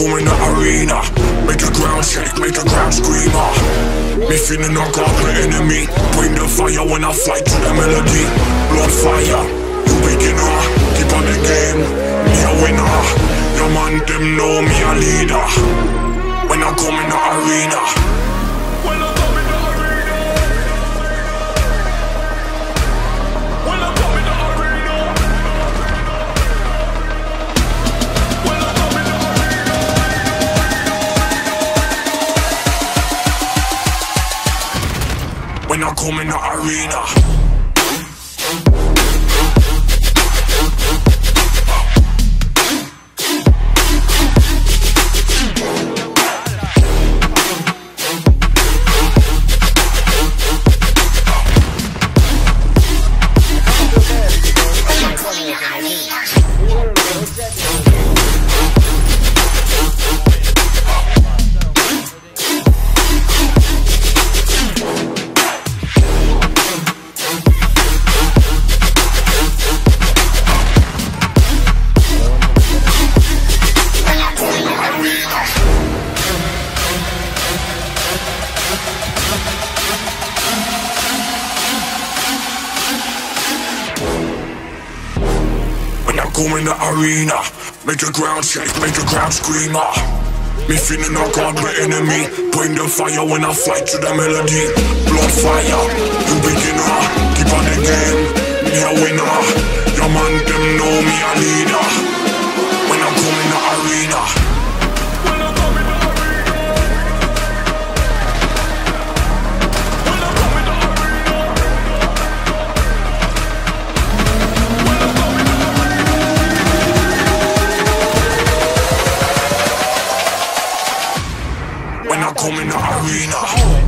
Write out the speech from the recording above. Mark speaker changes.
Speaker 1: Go in the arena, make the ground shake, make the ground scream. ah. Me feeling I got the enemy. Bring the fire when I fly to the melody. Blood fire, you beginner. Keep on the game, me a winner. Your man them know me a leader. When I come in the arena. When I come in the arena. When I come in the arena. When I come in the arena. When I come in the arena. I go in the arena, make the ground shake, make the ground scream. Me feeling I got the enemy. Bring the fire when I fly to the melody. Blood fire, arena.